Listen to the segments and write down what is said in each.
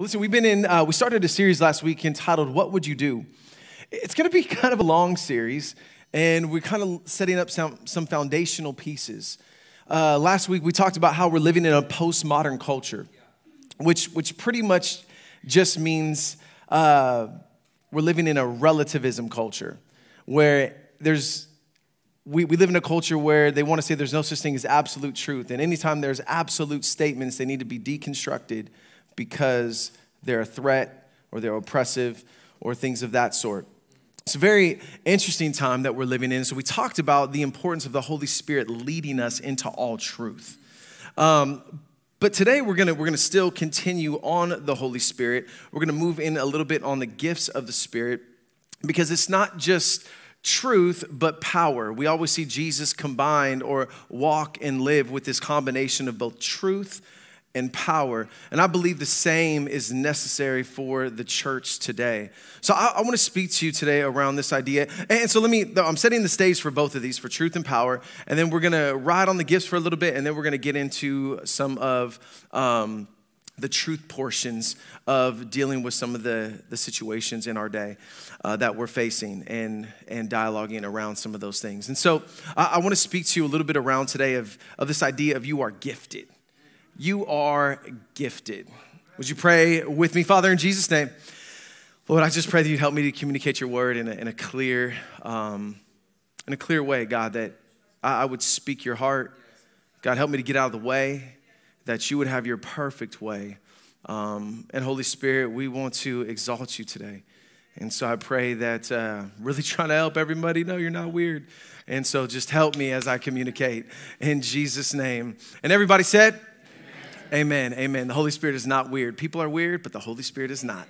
Listen, we've been in, uh, we started a series last week entitled, What Would You Do? It's going to be kind of a long series, and we're kind of setting up some, some foundational pieces. Uh, last week, we talked about how we're living in a postmodern culture, which, which pretty much just means uh, we're living in a relativism culture where there's we, we live in a culture where they want to say there's no such thing as absolute truth. And anytime there's absolute statements, they need to be deconstructed because they're a threat or they're oppressive or things of that sort. It's a very interesting time that we're living in. So, we talked about the importance of the Holy Spirit leading us into all truth. Um, but today we're gonna, we're gonna still continue on the Holy Spirit. We're gonna move in a little bit on the gifts of the Spirit because it's not just truth but power. We always see Jesus combined or walk and live with this combination of both truth and power. And I believe the same is necessary for the church today. So I, I want to speak to you today around this idea. And so let me, I'm setting the stage for both of these for truth and power. And then we're going to ride on the gifts for a little bit. And then we're going to get into some of, um, the truth portions of dealing with some of the, the situations in our day uh, that we're facing and, and dialoguing around some of those things. And so I, I want to speak to you a little bit around today of, of this idea of you are gifted you are gifted. Would you pray with me, Father, in Jesus' name? Lord, I just pray that you'd help me to communicate your word in a, in a clear, um, in a clear way, God, that I, I would speak your heart. God, help me to get out of the way, that you would have your perfect way. Um, and Holy Spirit, we want to exalt you today. And so I pray that uh, really trying to help everybody know you're not weird. And so just help me as I communicate in Jesus' name. And everybody said, Amen. Amen. The Holy Spirit is not weird. People are weird, but the Holy Spirit is not.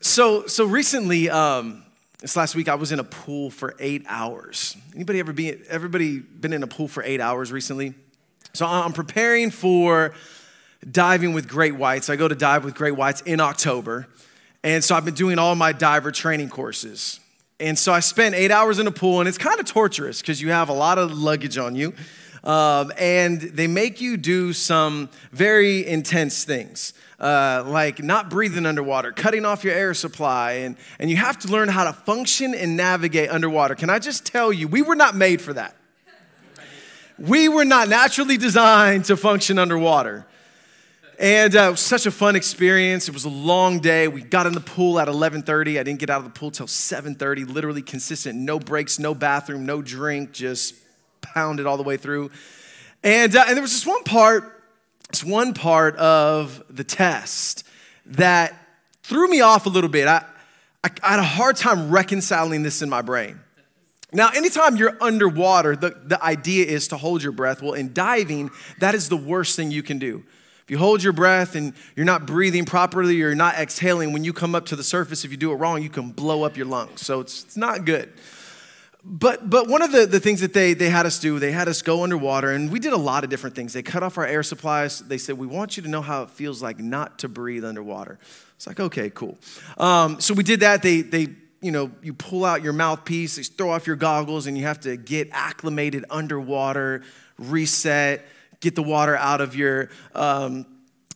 So, so recently, um, this last week, I was in a pool for eight hours. Anybody ever be? Everybody been in a pool for eight hours recently? So I'm preparing for diving with great whites. I go to dive with great whites in October, and so I've been doing all my diver training courses. And so I spent eight hours in a pool, and it's kind of torturous because you have a lot of luggage on you. Um, and they make you do some very intense things. Uh, like not breathing underwater, cutting off your air supply, and, and you have to learn how to function and navigate underwater. Can I just tell you, we were not made for that. We were not naturally designed to function underwater. And uh, it was such a fun experience. It was a long day. We got in the pool at 11:30. I didn't get out of the pool till 7:30. Literally consistent, no breaks, no bathroom, no drink, just pounded all the way through. And, uh, and there was this one part, this one part of the test that threw me off a little bit. I, I, I had a hard time reconciling this in my brain. Now, anytime you're underwater, the, the idea is to hold your breath. Well, in diving, that is the worst thing you can do. If you hold your breath and you're not breathing properly, or you're not exhaling, when you come up to the surface, if you do it wrong, you can blow up your lungs. So it's, it's not good. But, but one of the, the things that they, they had us do, they had us go underwater, and we did a lot of different things. They cut off our air supplies. They said, We want you to know how it feels like not to breathe underwater. It's like, okay, cool. Um, so we did that. They, they, you know, you pull out your mouthpiece, they throw off your goggles, and you have to get acclimated underwater, reset, get the water out of your, um,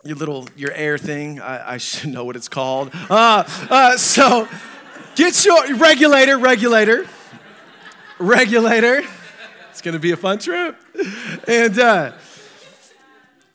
your little, your air thing. I, I, should know what it's called. Uh, uh, so get your regulator, regulator regulator. It's going to be a fun trip. And, uh,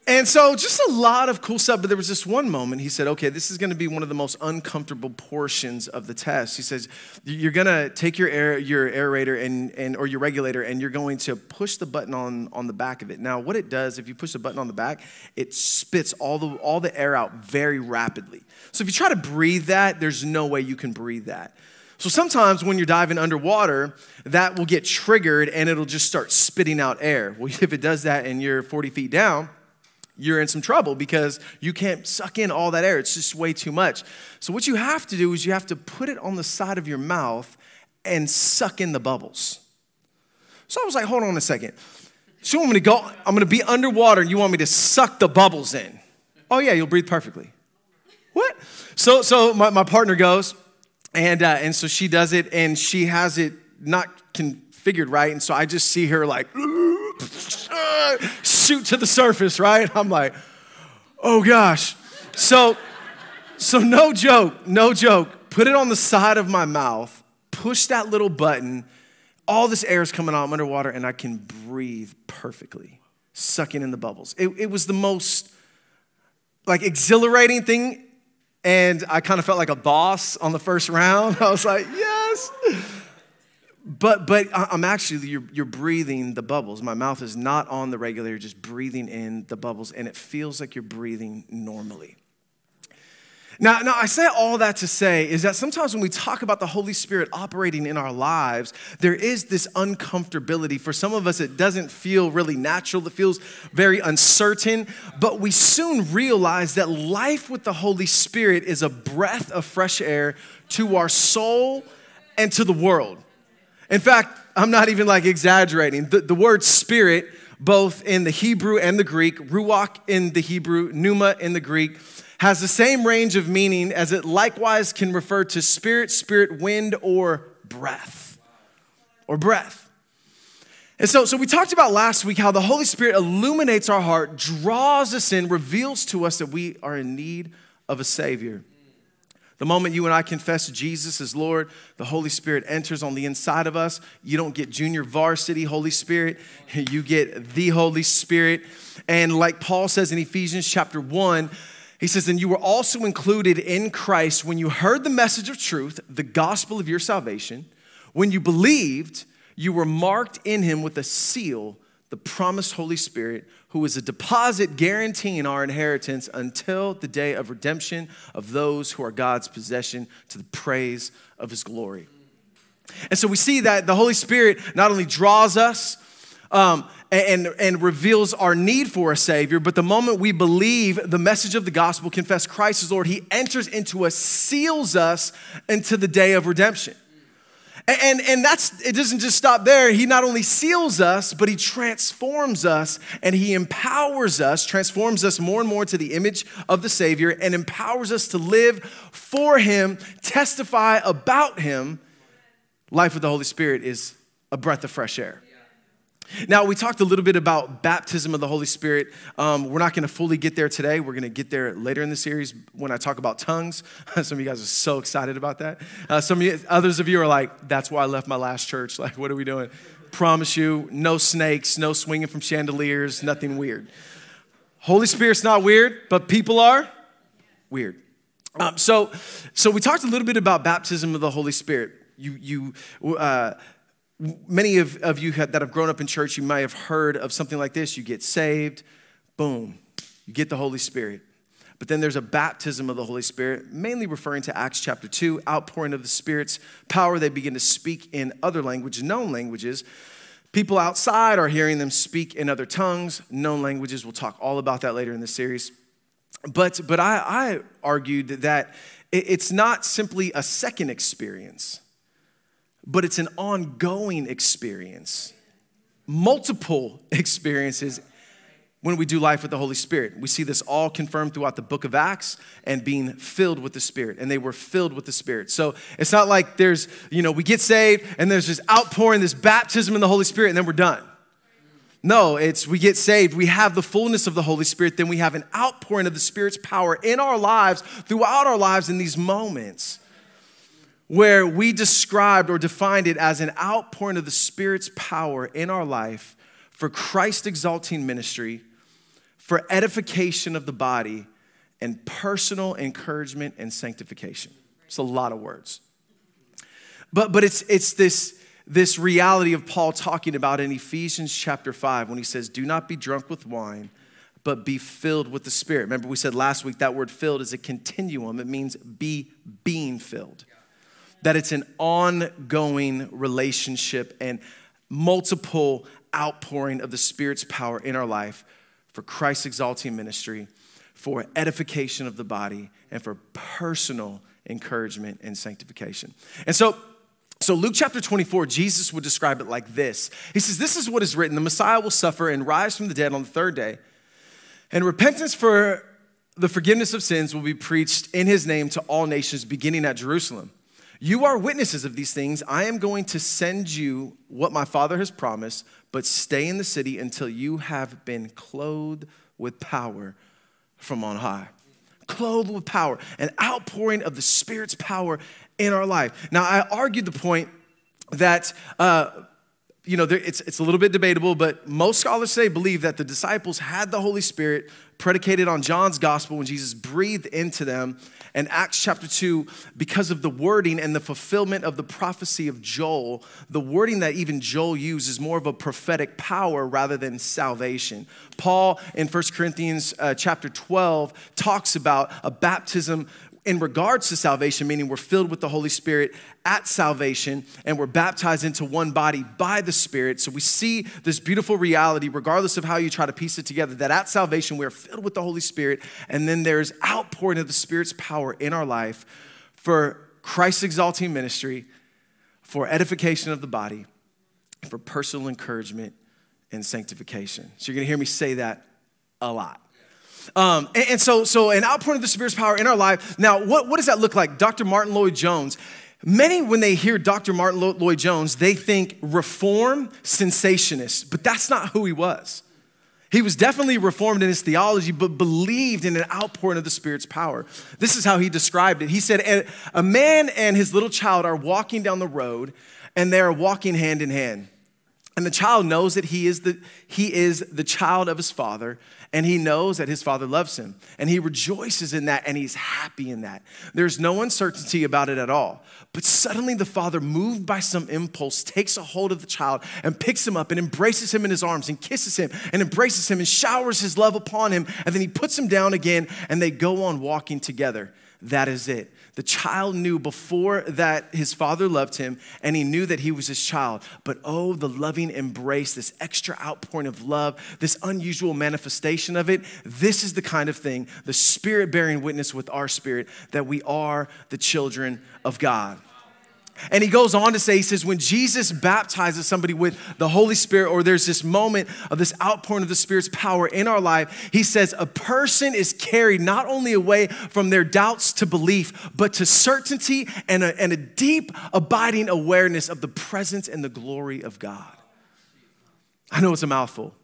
and so just a lot of cool stuff. But there was this one moment he said, okay, this is going to be one of the most uncomfortable portions of the test. He says, you're going to take your air, your aerator and, and, or your regulator and you're going to push the button on, on the back of it. Now, what it does, if you push the button on the back, it spits all the, all the air out very rapidly. So if you try to breathe that, there's no way you can breathe that. So sometimes when you're diving underwater, that will get triggered and it'll just start spitting out air. Well, if it does that and you're 40 feet down, you're in some trouble because you can't suck in all that air. It's just way too much. So what you have to do is you have to put it on the side of your mouth and suck in the bubbles. So I was like, hold on a second. So me to go, I'm gonna be underwater and you want me to suck the bubbles in. Oh yeah, you'll breathe perfectly. What? So so my, my partner goes, and, uh, and so she does it, and she has it not configured right. And so I just see her like shoot to the surface, right? I'm like, oh gosh. So, so no joke, no joke. Put it on the side of my mouth, push that little button. All this air is coming out I'm underwater, and I can breathe perfectly, sucking in the bubbles. It, it was the most like exhilarating thing. And I kind of felt like a boss on the first round. I was like, yes. But but I'm actually you're, you're breathing the bubbles. My mouth is not on the regulator, just breathing in the bubbles, and it feels like you're breathing normally. Now, now, I say all that to say is that sometimes when we talk about the Holy Spirit operating in our lives, there is this uncomfortability. For some of us, it doesn't feel really natural, it feels very uncertain. But we soon realize that life with the Holy Spirit is a breath of fresh air to our soul and to the world. In fact, I'm not even like exaggerating. The, the word spirit, both in the Hebrew and the Greek, ruach in the Hebrew, pneuma in the Greek, has the same range of meaning as it likewise can refer to spirit, spirit, wind, or breath. Or breath. And so, so we talked about last week how the Holy Spirit illuminates our heart, draws us in, reveals to us that we are in need of a Savior. The moment you and I confess Jesus as Lord, the Holy Spirit enters on the inside of us. You don't get junior varsity Holy Spirit, you get the Holy Spirit. And like Paul says in Ephesians chapter 1, he says, And you were also included in Christ when you heard the message of truth, the gospel of your salvation. When you believed, you were marked in him with a seal, the promised Holy Spirit, who is a deposit guaranteeing our inheritance until the day of redemption of those who are God's possession to the praise of his glory. And so we see that the Holy Spirit not only draws us, um, and, and reveals our need for a Savior. But the moment we believe the message of the gospel, confess Christ as Lord, He enters into us, seals us into the day of redemption. And, and, and that's, it doesn't just stop there. He not only seals us, but he transforms us and he empowers us, transforms us more and more to the image of the Savior, and empowers us to live for him, testify about him. Life with the Holy Spirit is a breath of fresh air. Now, we talked a little bit about baptism of the Holy Spirit. Um, we're not going to fully get there today. We're going to get there later in the series when I talk about tongues. some of you guys are so excited about that. Uh, some of you, others of you are like, that's why I left my last church. Like, what are we doing? Promise you, no snakes, no swinging from chandeliers, nothing weird. Holy Spirit's not weird, but people are weird. Um, so, so we talked a little bit about baptism of the Holy Spirit. You, you, uh, Many of, of you that have grown up in church, you might have heard of something like this. You get saved, boom, you get the Holy Spirit. But then there's a baptism of the Holy Spirit, mainly referring to Acts chapter 2, outpouring of the Spirit's power. They begin to speak in other languages, known languages. People outside are hearing them speak in other tongues, known languages. We'll talk all about that later in the series. But, but I, I argued that it's not simply a second experience but it's an ongoing experience, multiple experiences when we do life with the Holy Spirit. We see this all confirmed throughout the book of Acts and being filled with the Spirit. And they were filled with the Spirit. So it's not like there's, you know, we get saved and there's this outpouring, this baptism in the Holy Spirit, and then we're done. No, it's we get saved, we have the fullness of the Holy Spirit, then we have an outpouring of the Spirit's power in our lives, throughout our lives in these moments where we described or defined it as an outpouring of the Spirit's power in our life for Christ exalting ministry, for edification of the body, and personal encouragement and sanctification. It's a lot of words. But, but it's, it's this, this reality of Paul talking about in Ephesians chapter 5 when he says, Do not be drunk with wine, but be filled with the Spirit. Remember, we said last week that word filled is a continuum, it means be being filled that it's an ongoing relationship and multiple outpouring of the Spirit's power in our life for Christ's exalting ministry, for edification of the body, and for personal encouragement and sanctification. And so, so Luke chapter 24, Jesus would describe it like this. He says, This is what is written the Messiah will suffer and rise from the dead on the third day, and repentance for the forgiveness of sins will be preached in his name to all nations, beginning at Jerusalem. You are witnesses of these things. I am going to send you what my Father has promised, but stay in the city until you have been clothed with power from on high. clothed with power, an outpouring of the Spirit's power in our life. Now, I argued the point that. Uh, you know, it's, it's a little bit debatable, but most scholars say believe that the disciples had the Holy Spirit predicated on John's gospel when Jesus breathed into them. And Acts chapter 2, because of the wording and the fulfillment of the prophecy of Joel, the wording that even Joel used is more of a prophetic power rather than salvation. Paul in 1 Corinthians uh, chapter 12 talks about a baptism in regards to salvation, meaning we're filled with the Holy Spirit at salvation and we're baptized into one body by the Spirit. So we see this beautiful reality, regardless of how you try to piece it together, that at salvation we're filled with the Holy Spirit, and then there's outpouring of the Spirit's power in our life for Christ exalting ministry, for edification of the body, for personal encouragement and sanctification. So you're gonna hear me say that a lot. Um, and, and, so, so an outpouring of the Spirit's power in our life. Now, what, what does that look like? Dr. Martyn Lloyd-Jones. Many, when they hear Dr. Martyn Lloyd-Jones, they think reform cessationist, but that's not who he was. He was definitely reformed in his theology, but believed in an outpouring of the Spirit's power. This is how he described it. He said, A man and his little child are walking down the road, and they are walking hand in hand. And the child knows that he is the, he is the child of his father, and he knows that his father loves him. And he rejoices in that, and he's happy in that. There's no uncertainty about it at all. But suddenly, the father, moved by some impulse, takes a hold of the child and picks him up and embraces him in his arms and kisses him and embraces him and showers his love upon him. And then he puts him down again, and they go on walking together. That is it. The child knew before that his father loved him and he knew that he was his child. But oh, the loving embrace, this extra outpouring of love, this unusual manifestation of it. This is the kind of thing, the spirit bearing witness with our spirit, that we are the children of God. And he goes on to say, he says, when Jesus baptizes somebody with the Holy Spirit, or there's this moment of this outpouring of the Spirit's power in our life, he says, a person is carried not only away from their doubts to belief, but to certainty and a, and a deep, abiding awareness of the presence and the glory of God. I know it's a mouthful.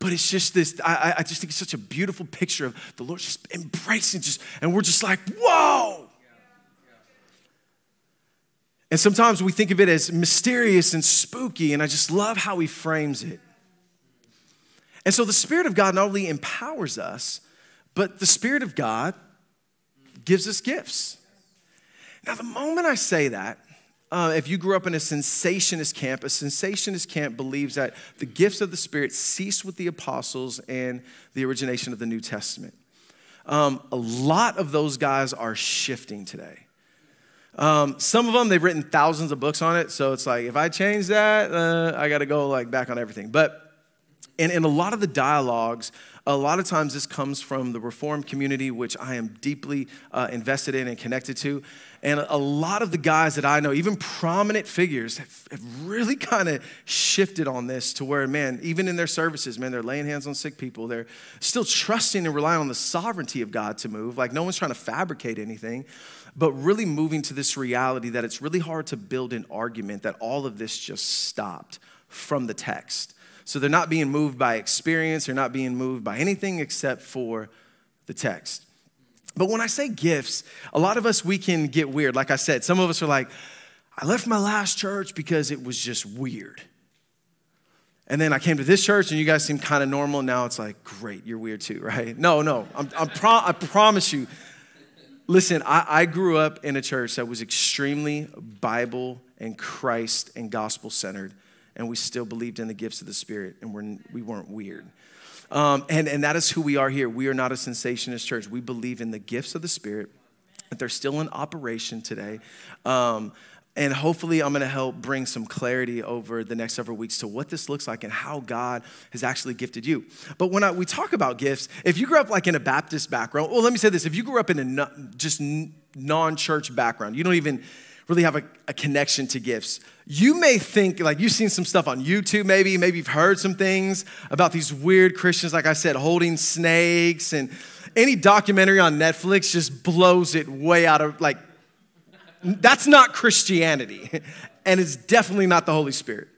But it's just this, I, I just think it's such a beautiful picture of the Lord just embracing just, and we're just like, whoa, and sometimes we think of it as mysterious and spooky, and I just love how he frames it. And so the Spirit of God not only empowers us, but the Spirit of God gives us gifts. Now, the moment I say that, uh, if you grew up in a cessationist camp, a cessationist camp believes that the gifts of the Spirit cease with the apostles and the origination of the New Testament. Um, a lot of those guys are shifting today. Um, some of them, they've written thousands of books on it. So it's like, if I change that, uh, I got to go like back on everything. But in, a lot of the dialogues, a lot of times this comes from the Reformed community, which I am deeply uh, invested in and connected to. And a lot of the guys that I know, even prominent figures, have, have really kind of shifted on this to where, man, even in their services, man, they're laying hands on sick people. They're still trusting and relying on the sovereignty of God to move. Like no one's trying to fabricate anything but really moving to this reality that it's really hard to build an argument that all of this just stopped from the text. So they're not being moved by experience, they're not being moved by anything except for the text. But when I say gifts, a lot of us, we can get weird. Like I said, some of us are like, I left my last church because it was just weird. And then I came to this church and you guys seem kind of normal. Now it's like, great, you're weird too, right? No, no, I'm, I'm pro- I promise you, Listen, I, I grew up in a church that was extremely Bible and Christ and gospel centered, and we still believed in the gifts of the Spirit, and we're, we weren't weird. Um, and, and that is who we are here. We are not a cessationist church. We believe in the gifts of the Spirit, that they're still in operation today. Um, and hopefully, I'm going to help bring some clarity over the next several weeks to what this looks like and how God has actually gifted you. But when I, we talk about gifts, if you grew up like in a Baptist background, well, let me say this: if you grew up in a just non-church background, you don't even really have a, a, connection to gifts. You may think, like, you've seen some stuff on YouTube, maybe, maybe you've heard some things about these weird Christians, like I said, holding snakes, and any documentary on Netflix just blows it way out of, like, that's not Christianity, and it's definitely not the Holy Spirit.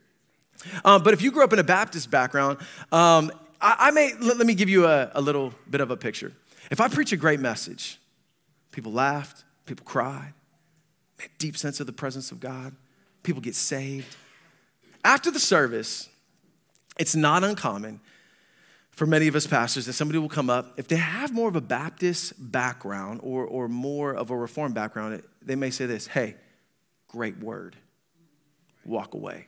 Um, but if you grew up in a Baptist background, um, I, I, may let, let, me give you a, a little bit of a picture. If I preach a great message, people laughed, people cried, a deep sense of the presence of God, people get saved. After the service, it's not uncommon for many of us pastors that somebody will come up, if they have more of a Baptist background or, or more of a Reformed background, they may say this Hey, great word. Walk away.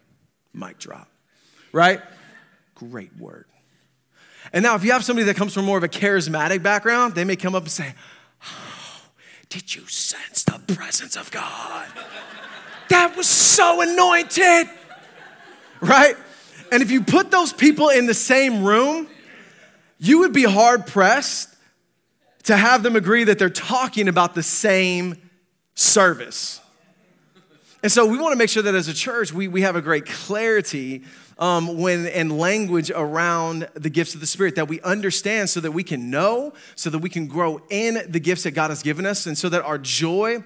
Mic drop. Right? Great word. And now, if you have somebody that comes from more of a charismatic background, they may come up and say, oh, Did you sense the presence of God? That was so anointed. Right? And if you put those people in the same room, you would be hard pressed to have them agree that they're talking about the same service. And so we want to make sure that as a church, we, we have a great clarity um, when and language around the gifts of the Spirit that we understand so that we can know, so that we can grow in the gifts that God has given us, and so that our joy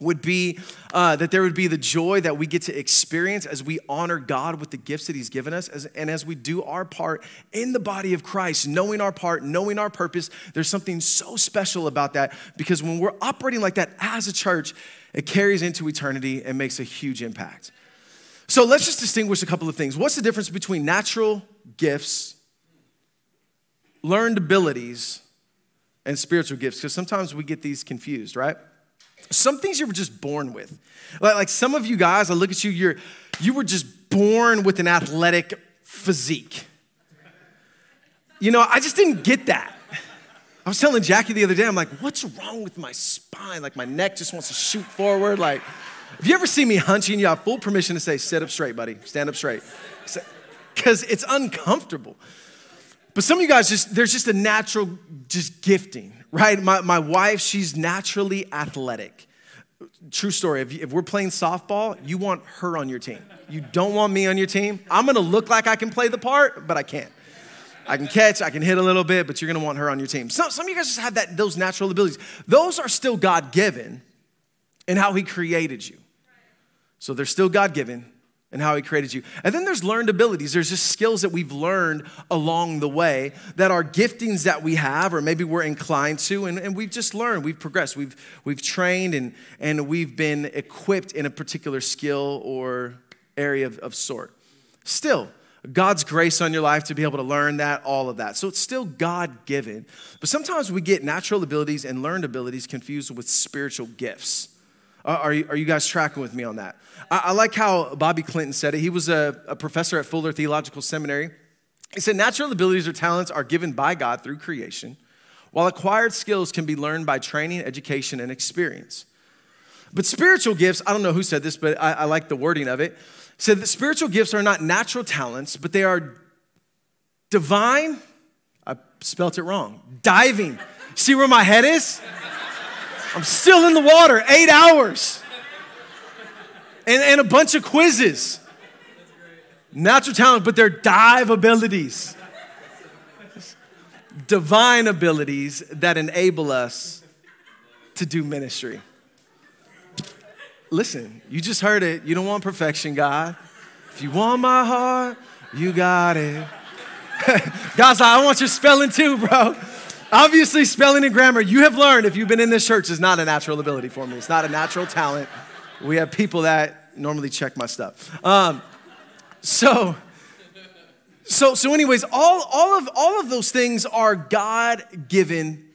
would be uh, that there would be the joy that we get to experience as we honor God with the gifts that He's given us, as, and as we do our part in the body of Christ, knowing our part, knowing our purpose. There's something so special about that because when we're operating like that as a church, it carries into eternity and makes a huge impact. So let's just distinguish a couple of things. What's the difference between natural gifts, learned abilities, and spiritual gifts? Because sometimes we get these confused, right? Some things you were just born with. Like, like some of you guys, I look at you, you're, you were just born with an athletic physique. You know, I just didn't get that. I was telling Jackie the other day, I'm like, what's wrong with my spine? Like my neck just wants to shoot forward. Like, if you ever see me hunching, you have full permission to say, sit up straight, buddy, stand up straight. Because it's uncomfortable. But some of you guys just, there's just a natural just gifting right? My, my wife, she's naturally athletic. True story. If, if, we're playing softball, you want her on your team. You don't want me on your team. I'm gonna look like I can play the part, but I can't. I can catch, I can hit a little bit, but you're gonna want her on your team. Some, some of you guys just have that, those natural abilities. Those are still God given in how He created you. So they're still God given, and how he created you. And then there's learned abilities. There's just skills that we've learned along the way that are giftings that we have, or maybe we're inclined to, and, and we've just learned, we've progressed, we've, we've trained, and, and we've been equipped in a particular skill or area of, of sort. Still, God's grace on your life to be able to learn that, all of that. So it's still God given. But sometimes we get natural abilities and learned abilities confused with spiritual gifts. Uh, are you, are you guys tracking with me on that? I, I like how Bobby Clinton said it. He was a, a professor at Fuller Theological Seminary. He said, Natural abilities or talents are given by God through creation, while acquired skills can be learned by training, education, and experience. But spiritual gifts, I don't know who said this, but I, I like the wording of it, said that spiritual gifts are not natural talents, but they are divine. I spelt it wrong. Diving. See where my head is? I'm still in the water, eight hours. And, and a bunch of quizzes. Natural talent, but they're dive abilities. Divine abilities that enable us to do ministry. Listen, you just heard it. You don't want perfection, God. If you want my heart, you got it. God's like, I want your spelling too, bro. Obviously, spelling and grammar, you have learned if you've been in this church, is not a natural ability for me. It's not a natural talent. We have people that normally check my stuff. Um, so, so, so, anyways, all, all, of, all of those things are God given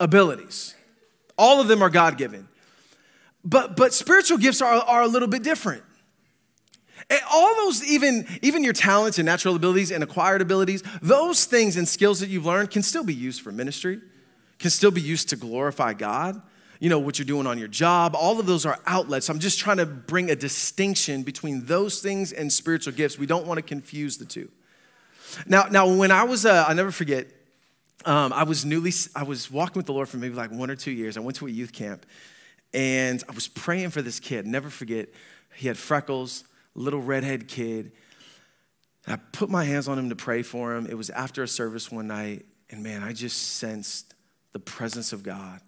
abilities. All of them are God given. But, but spiritual gifts are, are a little bit different. All those, even, even your talents and natural abilities and acquired abilities, those things and skills that you've learned can still be used for ministry, can still be used to glorify God. You know, what you're doing on your job, all of those are outlets. I'm just trying to bring a distinction between those things and spiritual gifts. We don't want to confuse the two. Now, now when I was, uh, I'll never forget, um, I was newly, I was walking with the Lord for maybe like one or two years. I went to a youth camp and I was praying for this kid. Never forget, he had freckles little redhead kid. I put my hands on him to pray for him. It was after a service one night, and man, I just sensed the presence of God.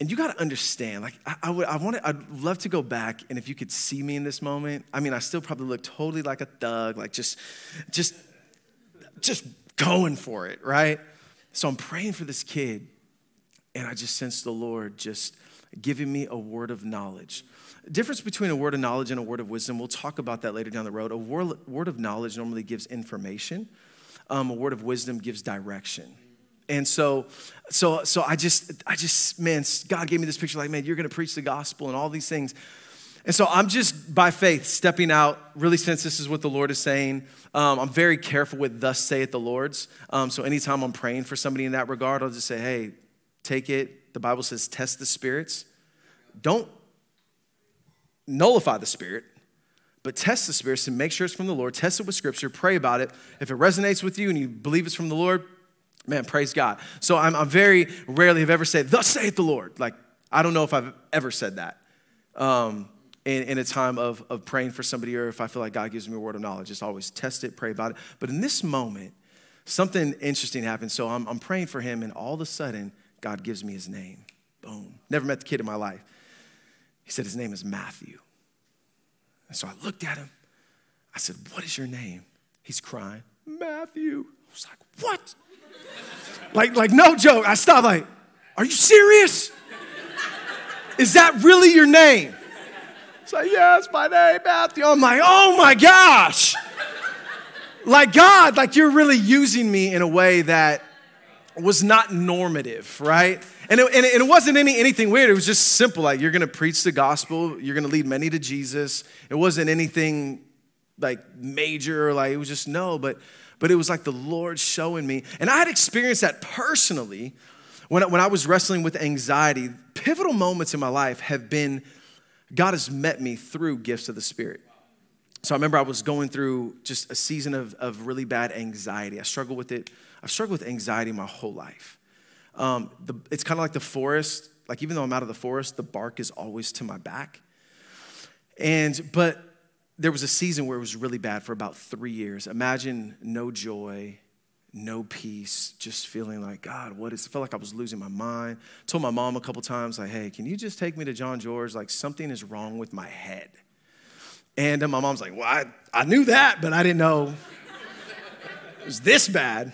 And you got to understand, like, I, I would, I want I'd love to go back, and if you could see me in this moment, I mean, I still probably look totally like a thug, like just, just, just going for it, right? So I'm praying for this kid, and I just sense the Lord just giving me a word of knowledge. Difference between a word of knowledge and a word of wisdom, we'll talk about that later down the road. A word, of knowledge normally gives information, um, a word of wisdom gives direction. And so, so, so I just, I just, man, God gave me this picture like, man, you're gonna preach the gospel and all these things. And so I'm just by faith stepping out, really since this is what the Lord is saying. Um, I'm very careful with thus saith the Lord's. Um, so anytime I'm praying for somebody in that regard, I'll just say, hey, take it. The Bible says test the spirits. Don't nullify the spirit, but test the spirits and make sure it's from the Lord. Test it with scripture, pray about it. If it resonates with you and you believe it's from the Lord, man, praise God. So I'm, I'm very rarely have ever said, thus saith the Lord. Like, I don't know if I've ever said that. Um, in, in, a time of, of praying for somebody or if I feel like God gives me a word of knowledge. Just always test it, pray about it. But in this moment, something interesting happened. So I'm, I'm praying for him, and all of a sudden, God gives me his name. Boom. Never met the kid in my life. He said his name is Matthew. And so I looked at him. I said, What is your name? He's crying, Matthew. I was like, What? like, like, no joke. I stopped, like, Are you serious? Is that really your name? It's like, Yes, my name, Matthew. I'm like, Oh my gosh. like, God, like, you're really using me in a way that was not normative, right? And it, and it, wasn't any, anything weird. It was just simple. Like, you're going to preach the gospel, you're going to lead many to Jesus. It wasn't anything like major, like, it was just no, but, but it was like the Lord showing me. And I had experienced that personally when, when I was wrestling with anxiety. Pivotal moments in my life have been God has met me through gifts of the Spirit. So I remember I was going through just a season of, of really bad anxiety. I struggled with it. I've struggled with anxiety my whole life. Um, the, it's kind of like the forest. Like even though I'm out of the forest, the bark is always to my back. And but there was a season where it was really bad for about three years. Imagine no joy, no peace, just feeling like God, what is? I felt like I was losing my mind. Told my mom a couple times, like, "Hey, can you just take me to John George? Like something is wrong with my head." And my mom's like, "Well, I, I knew that, but I didn't know it was this bad."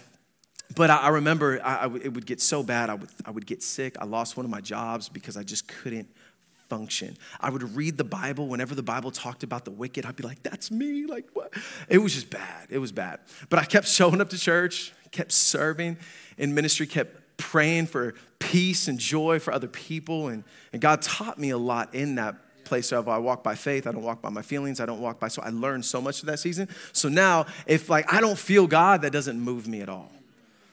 But I, I remember I, it would get so bad, I would, I would get sick. I lost one of my jobs because I just couldn't function. I would read the Bible. Whenever the Bible talked about the wicked, I'd be like, that's me. Like, what? It was just bad. It was bad. But I kept showing up to church, kept serving in ministry, kept praying for peace and joy for other people. And, and God taught me a lot in that place of I walk by faith, I don't walk by my feelings, I don't walk by. So I learned so much of that season. So now, if like I don't feel God, that doesn't move me at all.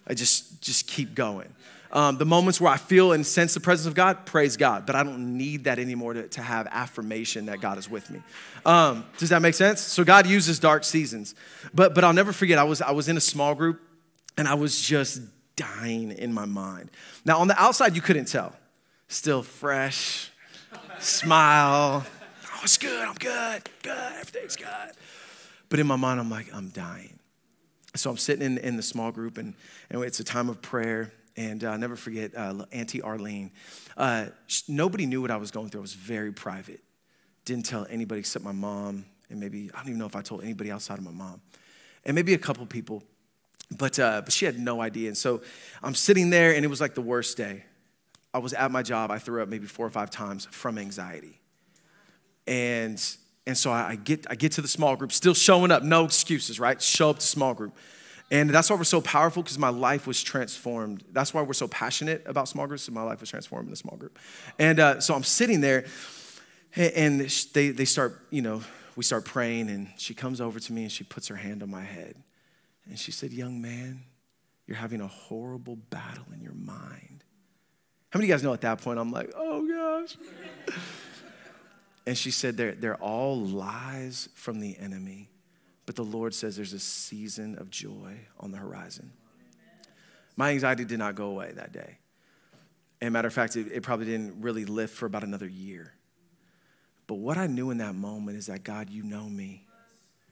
I just just keep going. Um, the moments where I feel and sense the presence of God, praise God. But I don't need that anymore to, to have affirmation that God is with me. Um, does that make sense? So God uses dark seasons. But but I'll never forget. I was I was in a small group, and I was just dying in my mind. Now on the outside you couldn't tell. Still fresh, smile. Oh, it's good. I'm good. Good. Everything's good. But in my mind, I'm like, I'm dying so I'm sitting in, in the small group, and, and it's a time of prayer. And uh, I'll never forget uh, Auntie Arlene. Uh, nobody knew what I was going through. I was very private. Didn't tell anybody except my mom, and maybe, I don't even know if I told anybody outside of my mom, and maybe a couple people. But, uh, but she had no idea. And so I'm sitting there, and it was like the worst day. I was at my job. I threw up maybe four or five times from anxiety. And and so I get, I get to the small group, still showing up, no excuses, right? Show up to small group. And that's why we're so powerful because my life was transformed. That's why we're so passionate about small groups. So my life was transformed in the small group. And uh, so I'm sitting there, and they, they start, you know, we start praying, and she comes over to me and she puts her hand on my head. And she said, Young man, you're having a horrible battle in your mind. How many of you guys know at that point I'm like, oh gosh? And she said, they're, they're all lies from the enemy. But the Lord says there's a season of joy on the horizon. My anxiety did not go away that day. And matter of fact, it, it probably didn't really lift for about another year. But what I knew in that moment is that God, you know me.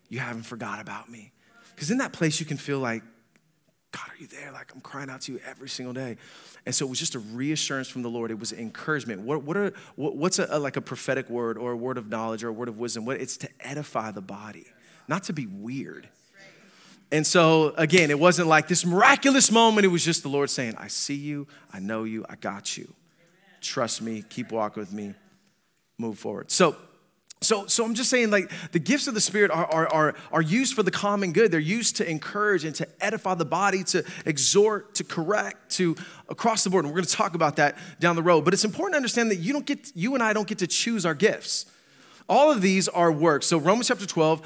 You haven't forgot about me. Because in that place, you can feel like, God, are you there? Like I'm crying out to you every single day. And so it was just a reassurance from the Lord. It was encouragement. What, what are, what, what's a, a, like a prophetic word or a word of knowledge or a word of wisdom? What, it's to edify the body, not to be weird. And so, again, it wasn't like this miraculous moment. It was just the Lord saying, I see you, I know you, I got you. Trust me, keep walking with me, move forward. So, so, so I'm just saying, like, the gifts of the Spirit are, are, are, are used for the common good. They're used to encourage and to edify the body, to exhort, to correct, to across the board. And we're going to talk about that down the road. But it's important to understand that you don't get, you and I don't get to choose our gifts. All of these are works. So Romans chapter 12,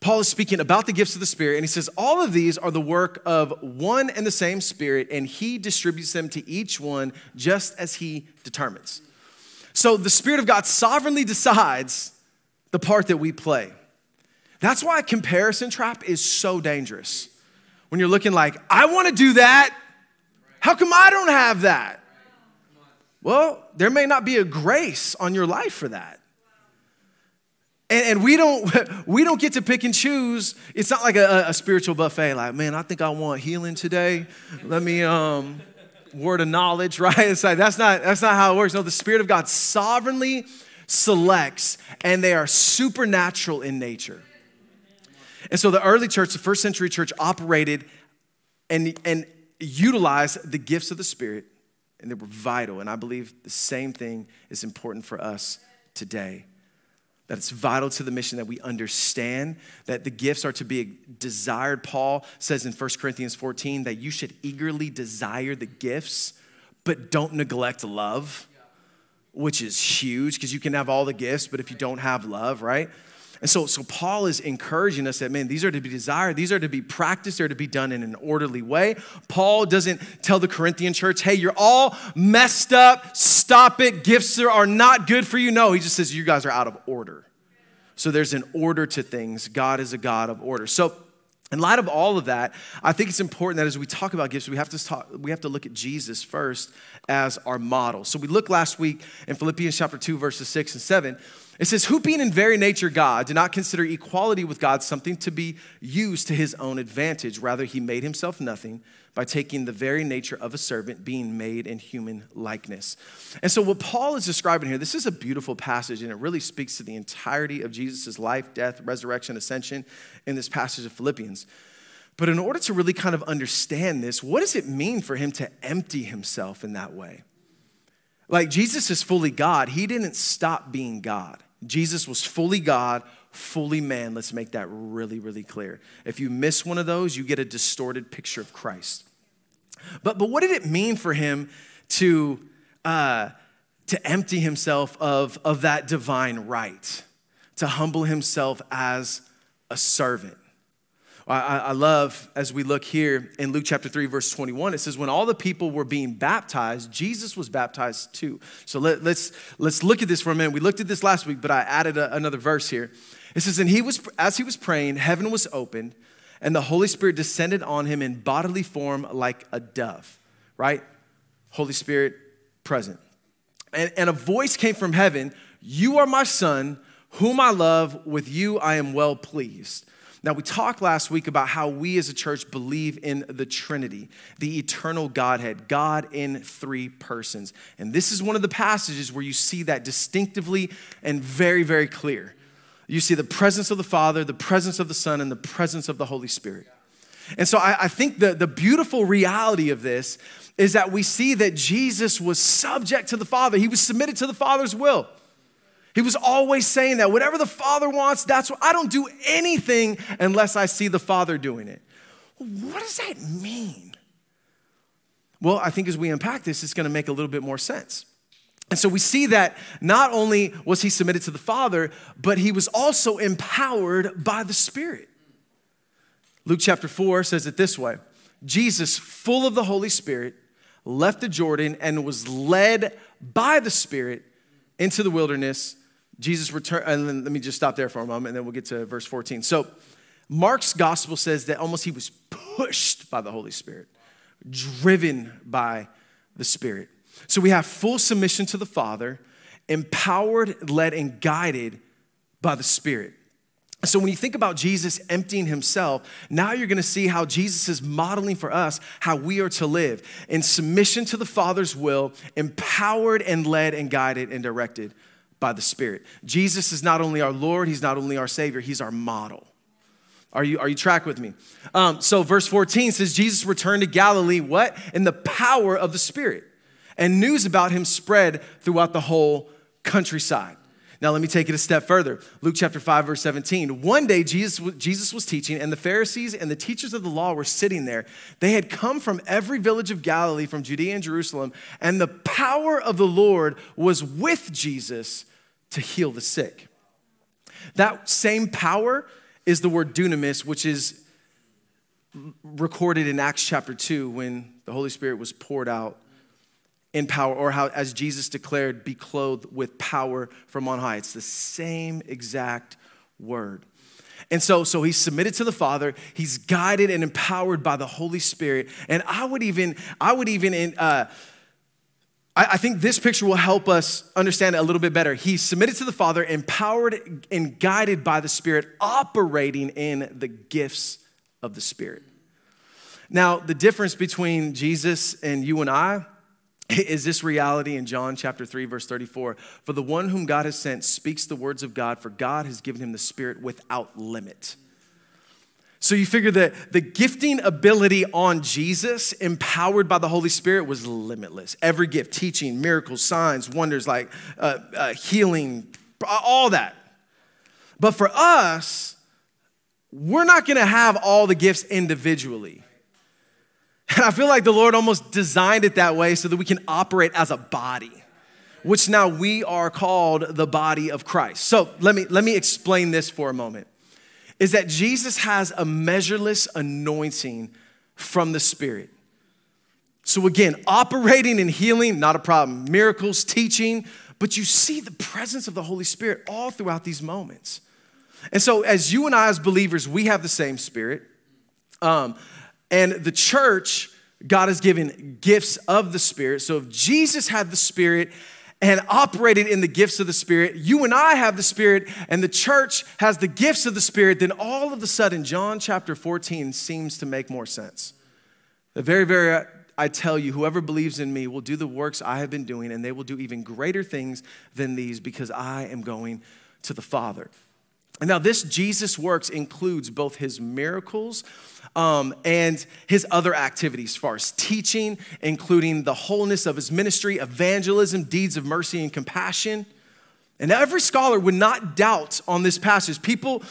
Paul is speaking about the gifts of the Spirit, and he says, All of these are the work of one and the same Spirit, and he distributes them to each one just as he determines. So the Spirit of God sovereignly decides the part that we play. That's why comparison trap is so dangerous. When you're looking like, I want to do that. How come I don't have that? Well, there may not be a grace on your life for that. And, and we don't we don't get to pick and choose. It's not like a, a, spiritual buffet. Like, man, I think I want healing today. Let me um, word of knowledge, right? It's like that's not that's not how it works. No, the Spirit of God sovereignly selects, and they are supernatural in nature. And so the early church, the first century church, operated and, and utilized the gifts of the Spirit, and they were vital. And I believe the same thing is important for us today. That it's vital to the mission that we understand that the gifts are to be desired. Paul says in 1 Corinthians 14 that you should eagerly desire the gifts, but don't neglect love which is huge because you can have all the gifts, but if you don't have love, right? And so, so Paul is encouraging us that, man, these are to be desired, these are to be practiced, they're to be done in an orderly way. Paul doesn't tell the Corinthian church, hey, you're all messed up, stop it, gifts are not good for you. No, he just says, you guys are out of order. So there's an order to things. God is a God of order. So in light of all of that, I think it's important that as we talk about gifts, we have to talk, we have to look at Jesus first as our model. So we looked last week in Philippians chapter 2, verses 6 and 7. It says, Who being in very nature God, did not consider equality with God something to be used to his own advantage. Rather, he made himself nothing by taking the very nature of a servant, being made in human likeness. And so, what Paul is describing here, this is a beautiful passage, and it really speaks to the entirety of Jesus' life, death, resurrection, ascension in this passage of Philippians. But in order to really kind of understand this, what does it mean for him to empty himself in that way? Like Jesus is fully God, he didn't stop being God. Jesus was fully God, fully man. Let's make that really, really clear. If you miss one of those, you get a distorted picture of Christ. But, but what did it mean for him to, uh, to empty himself of, of that divine right, to humble himself as a servant? I, I love as we look here in Luke chapter 3, verse 21, it says, When all the people were being baptized, Jesus was baptized too. So let, us let's, let's look at this for a minute. We looked at this last week, but I added a, another verse here. It says, And he was, as he was praying, heaven was opened, and the Holy Spirit descended on him in bodily form like a dove, right? Holy Spirit present. And, and a voice came from heaven You are my son, whom I love. With you I am well pleased. Now, we talked last week about how we as a church believe in the Trinity, the eternal Godhead, God in three persons. And this is one of the passages where you see that distinctively and very, very clear. You see the presence of the Father, the presence of the Son, and the presence of the Holy Spirit. And so I, I think the, the beautiful reality of this is that we see that Jesus was subject to the Father, he was submitted to the Father's will. He was always saying that whatever the Father wants, that's what I don't do anything unless I see the Father doing it. What does that mean? Well, I think as we unpack this, it's going to make a little bit more sense. And so we see that not only was he submitted to the Father, but he was also empowered by the Spirit. Luke chapter 4 says it this way Jesus, full of the Holy Spirit, left the Jordan and was led by the Spirit into the wilderness Jesus returned, and then let me just stop there for a moment, and then we'll get to verse 14. So, Mark's gospel says that almost he was pushed by the Holy Spirit, driven by the Spirit. So, we have full submission to the Father, empowered, led, and guided by the Spirit. So, when you think about Jesus emptying himself, now you're gonna see how Jesus is modeling for us how we are to live in submission to the Father's will, empowered and led and guided and directed by the Spirit. Jesus is not only our Lord, He's not only our Savior, He's our model. Are you, are you track with me? Um, so, verse 14 says, Jesus returned to Galilee, what? In the power of the Spirit. And news about him spread throughout the whole countryside. Now, let me take it a step further. Luke chapter 5, verse 17. One day, Jesus, Jesus was teaching, and the Pharisees and the teachers of the law were sitting there. They had come from every village of Galilee, from Judea and Jerusalem, and the power of the Lord was with Jesus to heal the sick. That same power is the word dunamis, which is recorded in Acts chapter 2 when the Holy Spirit was poured out in power, or how, as Jesus declared, be clothed with power from on high. It's the same exact word. And so, so he's submitted to the Father. He's guided and empowered by the Holy Spirit. And I would even, I would even, uh, I, I think this picture will help us understand it a little bit better. He's submitted to the Father, empowered and guided by the Spirit, operating in the gifts of the Spirit. Now, the difference between Jesus and you and I is this reality in John chapter 3 verse 34 for the one whom God has sent speaks the words of God for God has given him the spirit without limit so you figure that the gifting ability on Jesus, empowered by the Holy Spirit, was limitless. Every gift, teaching, miracles, signs, wonders, like uh, uh, healing, all that. But for us, we're not gonna have all the gifts individually. And I feel like the Lord almost designed it that way so that we can operate as a body, which now we are called the body of Christ. So let me, let me explain this for a moment is that Jesus has a measureless anointing from the Spirit. So, again, operating and healing, not a problem. Miracles, teaching, but you see the presence of the Holy Spirit all throughout these moments. And so, as you and I, as believers, we have the same Spirit. Um, and the church, God has given gifts of the Spirit. So, if Jesus had the Spirit and operated in the gifts of the Spirit, you and I have the Spirit, and the church has the gifts of the Spirit, then all of a sudden, John chapter 14 seems to make more sense. The very, very, uh, I tell you, whoever believes in me will do the works I have been doing, and they will do even greater things than these because I am going to the Father. And now, this Jesus works includes both his miracles um, and his other activities, as far as teaching, including the wholeness of his ministry, evangelism, deeds of mercy and compassion. And every scholar would not doubt on this passage. People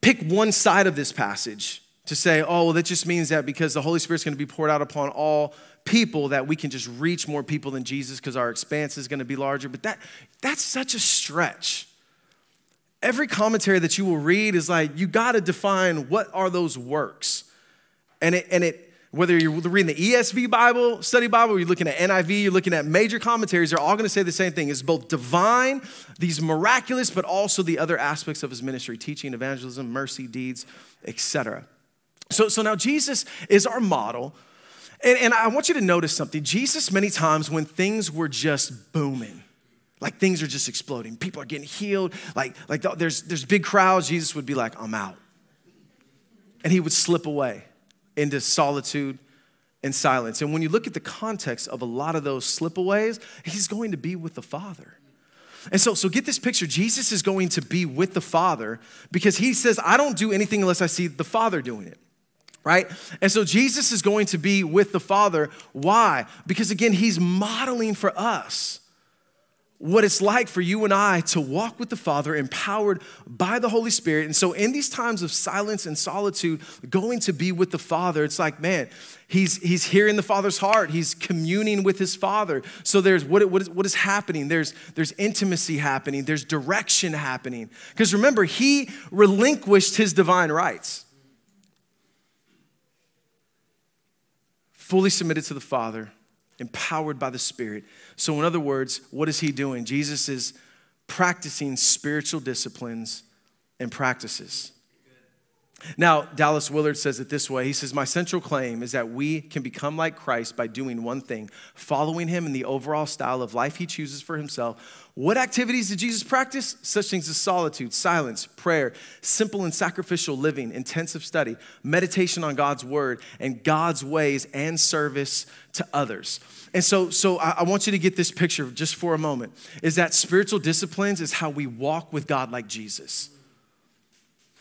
pick one side of this passage to say, oh, well, that just means that because the Holy Spirit's going to be poured out upon all people, that we can just reach more people than Jesus because our expanse is going to be larger. But that, that's such a stretch every commentary that you will read is like, you got to define what are those works. And it, and it, whether you're reading the ESV Bible, study Bible, you're looking at NIV, you're looking at major commentaries, they're all going to say the same thing. It's both divine, these miraculous, but also the other aspects of his ministry, teaching, evangelism, mercy, deeds, etc. So, so now Jesus is our model. And, and I want you to notice something. Jesus, many times when things were just booming, like things are just exploding. People are getting healed. Like, like there's, there's big crowds. Jesus would be like, I'm out. And he would slip away into solitude and silence. And when you look at the context of a lot of those slipaways, he's going to be with the Father. And so, so get this picture. Jesus is going to be with the Father because he says, I don't do anything unless I see the Father doing it. Right? And so Jesus is going to be with the Father. Why? Because again, he's modeling for us what it's like for you and I to walk with the Father empowered by the Holy Spirit. And so, in these times of silence and solitude, going to be with the Father, it's like, man, he's, he's hearing the Father's heart. He's communing with his Father. So, there's what, what, is, what is happening? There's, there's intimacy happening, there's direction happening. Because remember, he relinquished his divine rights, fully submitted to the Father empowered by the Spirit. So, in other words, what is he doing? Jesus is practicing spiritual disciplines and practices. Now, Dallas Willard says it this way. He says, My central claim is that we can become like Christ by doing one thing, following him in the overall style of life he chooses for himself. What activities did Jesus practice? Such things as solitude, silence, prayer, simple and sacrificial living, intensive study, meditation on God's word, and God's ways and service to others. And so, so I want you to get this picture just for a moment is that spiritual disciplines is how we walk with God like Jesus.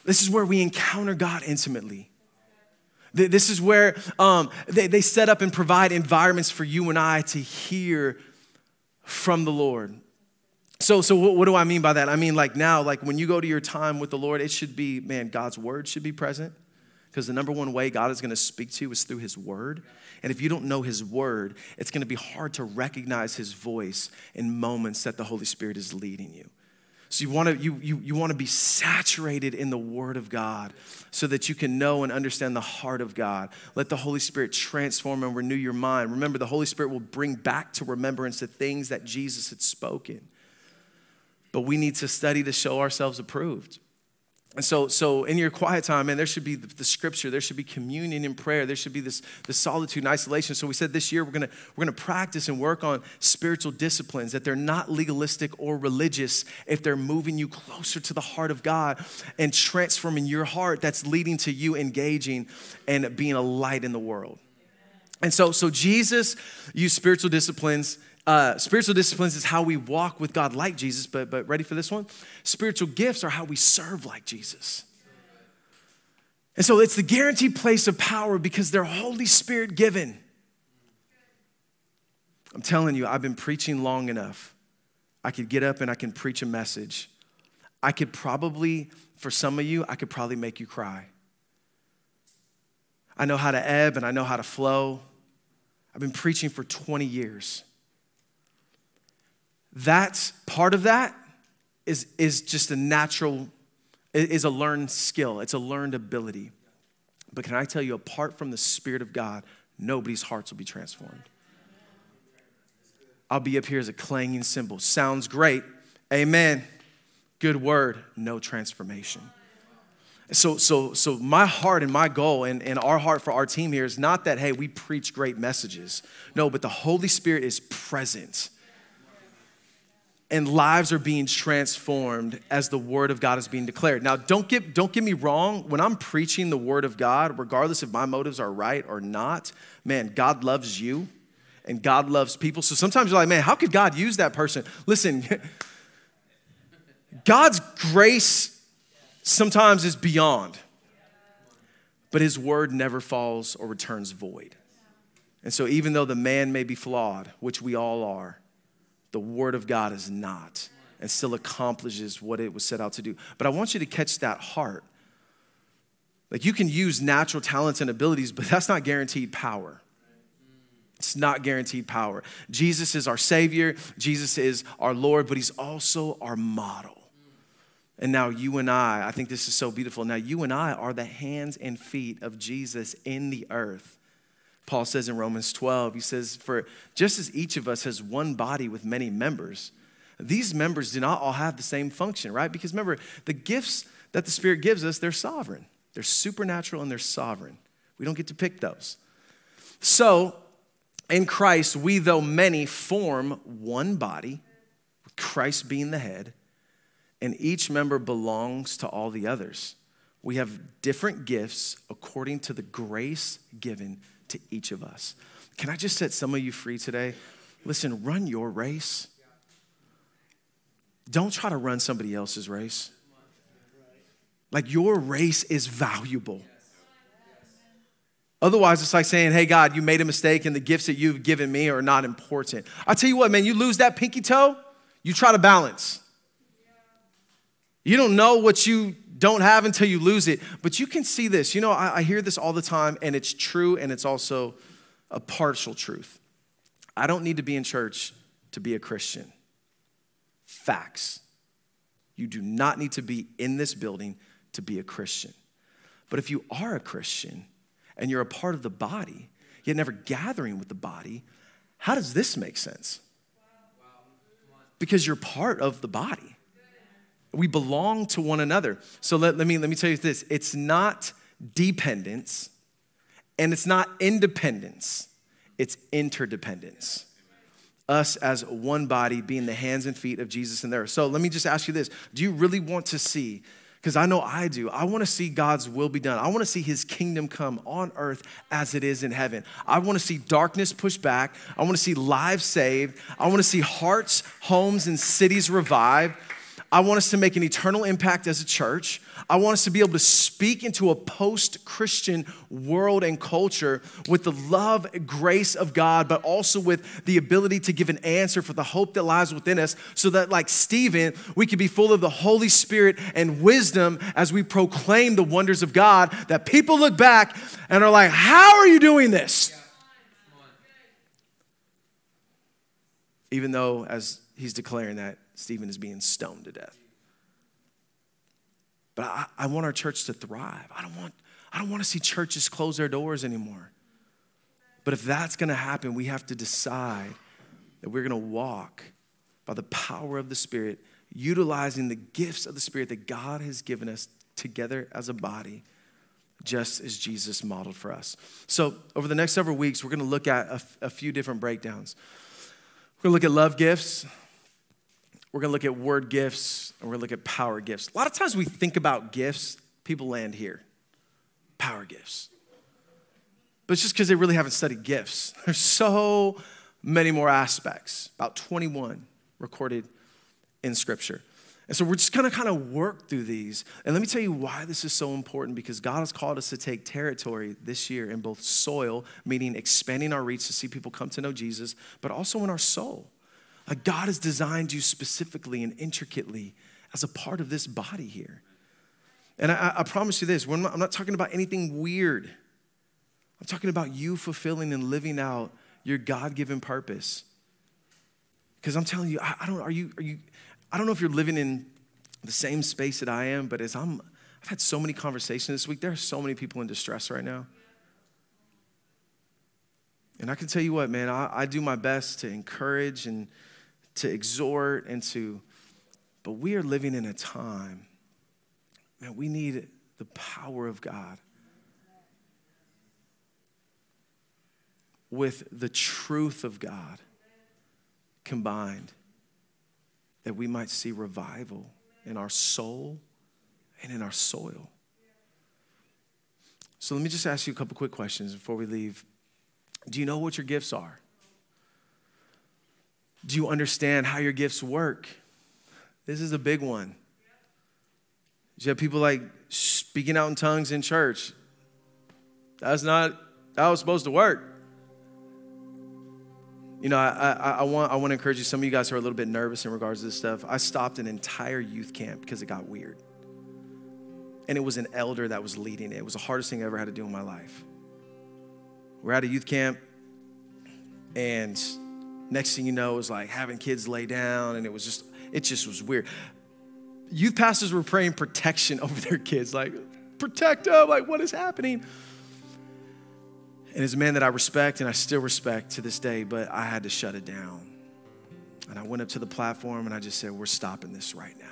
This is where we encounter God intimately. This is where um, they, they set up and provide environments for you and I to hear from the Lord. So, so what, what, do I mean by that? I mean, like now, like when you go to your time with the Lord, it should be, man, God's word should be present. Because the number one way God is going to speak to you is through his word. And if you don't know his word, it's going to be hard to recognize his voice in moments that the Holy Spirit is leading you. So you want to you, you, you want to be saturated in the word of God so that you can know and understand the heart of God. Let the Holy Spirit transform and renew your mind. Remember, the Holy Spirit will bring back to remembrance the things that Jesus had spoken. But we need to study to show ourselves approved. And so, so in your quiet time, man, there should be the, the, scripture, there should be communion and prayer, there should be this, this solitude and isolation. So we said this year we're gonna, we're gonna practice and work on spiritual disciplines, that they're not legalistic or religious if they're moving you closer to the heart of God and transforming your heart that's leading to you engaging and being a light in the world. And so, so Jesus used spiritual disciplines uh, spiritual disciplines is how we walk with God like Jesus, but, but ready for this one? Spiritual gifts are how we serve like Jesus. And so it's the guaranteed place of power because they're Holy Spirit given. I'm telling you, I've been preaching long enough. I could get up and I can preach a message. I could probably, for some of you, I could probably make you cry. I know how to ebb and I know how to flow. I've been preaching for 20 years. That's part of that is, is just a natural, is a learned skill. It's a learned ability. But can I tell you, apart from the Spirit of God, nobody's hearts will be transformed. I'll be up here as a clanging cymbal. Sounds great. Amen. Good word. No transformation. So, so, so my heart and my goal and, and our heart for our team here is not that, hey, we preach great messages. No, but the Holy Spirit is present and lives are being transformed as the word of God is being declared. Now, don't get, don't get me wrong. When I'm preaching the word of God, regardless if my motives are right or not, man, God loves you and God loves people. So sometimes you're like, man, how could God use that person? Listen, God's grace sometimes is beyond, but his word never falls or returns void. And so, even though the man may be flawed, which we all are, the Word of God is not and still accomplishes what it was set out to do. But I want you to catch that heart. Like you can use natural talents and abilities, but that's not guaranteed power. It's not guaranteed power. Jesus is our Savior, Jesus is our Lord, but He's also our model. And now you and I, I think this is so beautiful. Now you and I are the hands and feet of Jesus in the earth. Paul says in Romans 12, he says, For just as each of us has one body with many members, these members do not all have the same function, right? Because remember, the gifts that the Spirit gives us, they're sovereign. They're supernatural and they're sovereign. We don't get to pick those. So, in Christ, we, though many, form one body, Christ being the head, and each member belongs to all the others. We have different gifts according to the grace given to each of us. Can I just set some of you free today? Listen, run your race. Don't try to run somebody else's race. Like your race is valuable. Otherwise, it's like saying, hey, God, you made a mistake and the gifts that you've given me are not important. I tell you what, man, you lose that pinky toe, you try to balance. You don't know what you don't have until you lose it. But you can see this. You know, I, I hear this all the time, and it's true, and it's also a partial truth. I don't need to be in church to be a Christian. Facts. You do not need to be in this building to be a Christian. But if you are a Christian and you're a part of the body, yet never gathering with the body, how does this make sense? Because you're part of the body. We belong to one another. So let, let, me, let me tell you this it's not dependence and it's not independence, it's interdependence. Us as one body being the hands and feet of Jesus in there. So let me just ask you this Do you really want to see? Because I know I do. I want to see God's will be done. I want to see his kingdom come on earth as it is in heaven. I want to see darkness pushed back. I want to see lives saved. I want to see hearts, homes, and cities revived. I want us to make an eternal impact as a church. I want us to be able to speak into a post Christian world and culture with the love, grace of God, but also with the ability to give an answer for the hope that lies within us so that, like Stephen, we can be full of the Holy Spirit and wisdom as we proclaim the wonders of God, that people look back and are like, How are you doing this? Even though, as he's declaring that, Stephen is being stoned to death. But I, I want our church to thrive. I don't want, I don't want to see churches close their doors anymore. But if that's going to happen, we have to decide that we're going to walk by the power of the Spirit, utilizing the gifts of the Spirit that God has given us together as a body, just as Jesus modeled for us. So, over the next several weeks, we're going to look at a, a few different breakdowns. We're going to look at love gifts, we're going to look at word gifts and we're going to look at power gifts. A lot of times we think about gifts, people land here power gifts. But it's just because they really haven't studied gifts. There's so many more aspects, about 21 recorded in Scripture. And so we're just gonna kind of work through these. And let me tell you why this is so important because God has called us to take territory this year in both soil, meaning expanding our reach to see people come to know Jesus, but also in our soul. Like God has designed you specifically and intricately as a part of this body here. And I, I promise you this I'm not, I'm not talking about anything weird. I'm talking about you fulfilling and living out your God given purpose. Because I'm telling you, I, I, don't, are you, are you, I don't know if you're living in the same space that I am, but as I'm, I've had so many conversations this week, there are so many people in distress right now. And I can tell you what, man, I, I do my best to encourage and to exhort and to, but we are living in a time, man, we need the power of God with the truth of God combined that we might see revival in our soul and in our soil. So let me just ask you a couple quick questions before we leave. Do you know what your gifts are? Do you understand how your gifts work? This is a big one. You have people like speaking out in tongues in church. That's not how it's supposed to work. You know, I, I, I, want, I want to encourage you. Some of you guys are a little bit nervous in regards to this stuff. I stopped an entire youth camp because it got weird. And it was an elder that was leading it. It was the hardest thing I ever had to do in my life. We're at a youth camp, and Next thing you know, it was like having kids lay down, and it was just, it just was weird. Youth pastors were praying protection over their kids, like, protect them, like, what is happening? And it's a man that I respect and I still respect to this day, but I had to shut it down. And I went up to the platform and I just said, We're stopping this right now.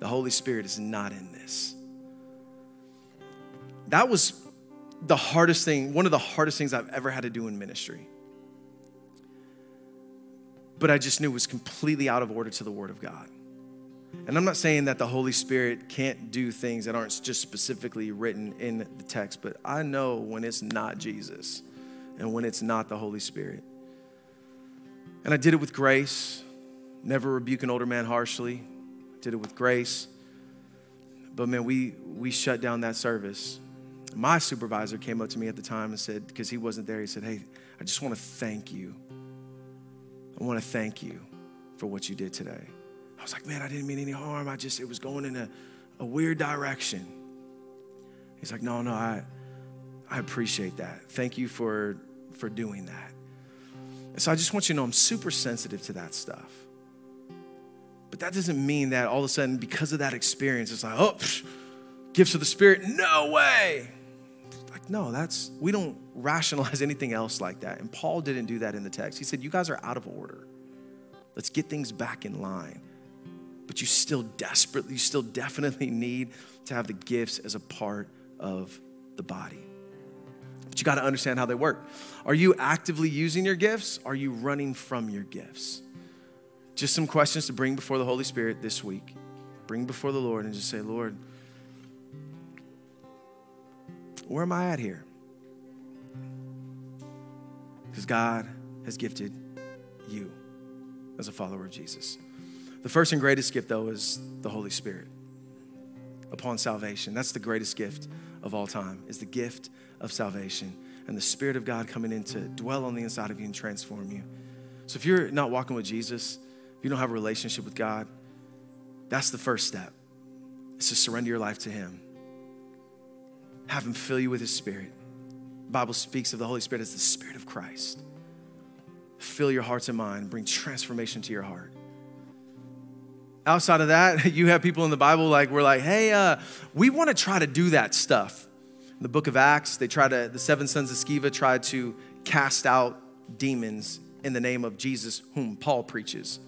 The Holy Spirit is not in this. That was the hardest thing, one of the hardest things I've ever had to do in ministry but I just knew it was completely out of order to the Word of God. And I'm not saying that the Holy Spirit can't do things that aren't just specifically written in the text, but I know when it's not Jesus and when it's not the Holy Spirit. And I did it with grace, never rebuke an older man harshly. Did it with grace. But man, we we shut down that service. My supervisor came up to me at the time and said, because he wasn't there, he said, Hey, I just want to thank you I want to thank you for what you did today. I was like, man, I didn't mean any harm. I just, it was going in a, a weird direction. He's like, no, no, I, I appreciate that. Thank you for, for doing that. And so I just want you to know I'm super sensitive to that stuff. But that doesn't mean that all of a sudden, because of that experience, it's like, oh, psh, gifts of the Spirit, no way. Like, no, that's, we don't rationalize anything else like that. And Paul didn't do that in the text. He said, You guys are out of order. Let's get things back in line. But you still desperately, you still definitely need to have the gifts as a part of the body. But you got to understand how they work. Are you actively using your gifts? Are you running from your gifts? Just some questions to bring before the Holy Spirit this week. Bring before the Lord and just say, Lord, where am I at here? Because God has gifted you as a follower of Jesus. The first and greatest gift, though, is the Holy Spirit upon salvation. That's the greatest gift of all time, is the gift of salvation and the Spirit of God coming in to dwell on the inside of you and transform you. So if you're not walking with Jesus, if you don't have a relationship with God, that's the first step. It's to surrender your life to Him. Have Him fill you with His Spirit. The Bible speaks of the Holy Spirit as the Spirit of Christ. Fill your hearts and mind, bring transformation to your heart. Outside of that, you have people in the Bible like we're like, hey, uh, we want to try to do that stuff. In the book of Acts, they try to, the seven sons of Sceva tried to cast out demons in the name of Jesus, whom Paul preaches.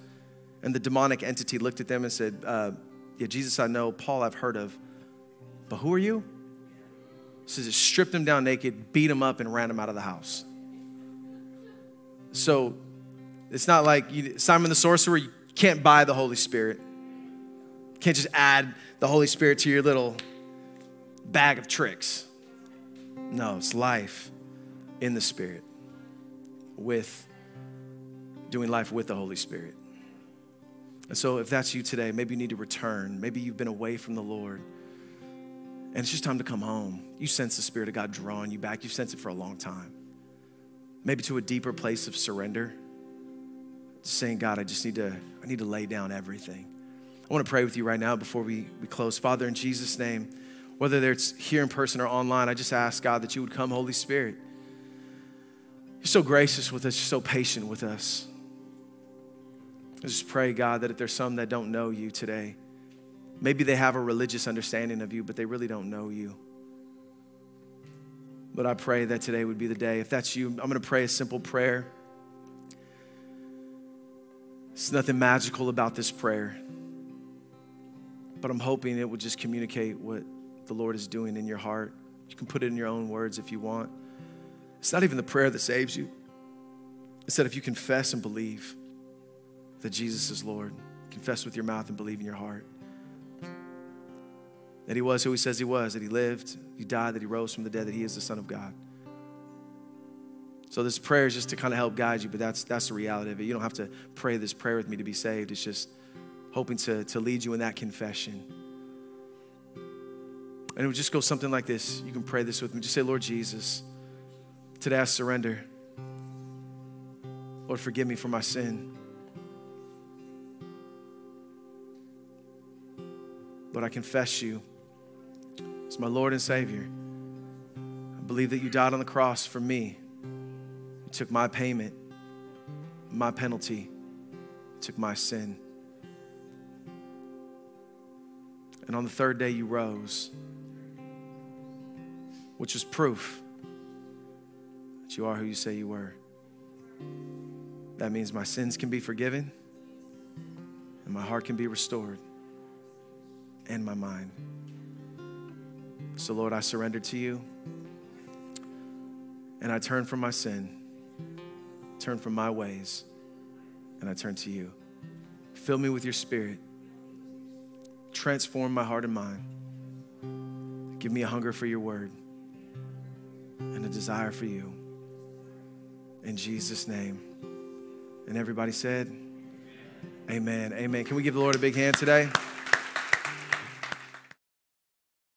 And the demonic entity looked at them and said, uh, Yeah, Jesus I know, Paul I've heard of, but who are you? Says it stripped him down naked, beat him up, and ran him out of the house. So it's not like you, Simon the sorcerer, you can't buy the Holy Spirit. You can't just add the Holy Spirit to your little bag of tricks. No, it's life in the Spirit with doing life with the Holy Spirit. And so, if that's you today, maybe you need to return. Maybe you've been away from the Lord. And it's just time to come home. You sense the Spirit of God drawing you back. You've sensed it for a long time. Maybe to a deeper place of surrender. Saying, God, I just need to, I need to lay down everything. I want to pray with you right now before we, we close. Father, in Jesus' name, whether it's here in person or online, I just ask, God, that you would come, Holy Spirit. You're so gracious with us, you're so patient with us. I just pray, God, that if there's some that don't know you today, maybe they have a religious understanding of you, but they really don't know you. But I pray that today would be the day. If that's you, I'm going to pray a simple prayer. There's nothing magical about this prayer, but I'm hoping it would just communicate what the Lord is doing in your heart. You can put it in your own words if you want. It's not even the prayer that saves you. It's that if you confess and believe that Jesus is Lord, confess with your mouth and believe in your heart that He was who He says He was, that He lived, He died, that He rose from the dead, that He is the Son of God. So this prayer is just to kind of help guide you, but that's that's the reality of it. You don't have to pray this prayer with me to be saved. It's just hoping to, to lead you in that confession. And it would just go something like this. You can pray this with me. Just say, Lord Jesus, today I surrender. Lord, forgive me for my sin. Lord, I confess you as my Lord and Savior. I believe that you died on the cross for me. You took my payment, my penalty, took my sin. And on the third day, you rose which is proof that you are who you say you were. That means my sins can be forgiven and my heart can be restored and my mind. So, Lord, I surrender to you and I turn from my sin, turn from my ways, and I turn to you. Fill me with your spirit, transform my heart and mind. Give me a hunger for your word and a desire for you. In Jesus' name. And everybody said, Amen. Amen. Can we give the Lord a big hand today?